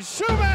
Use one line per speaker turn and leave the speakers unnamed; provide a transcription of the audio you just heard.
Schumann.